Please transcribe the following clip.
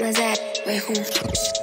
My dad, my home.